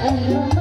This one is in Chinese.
诶你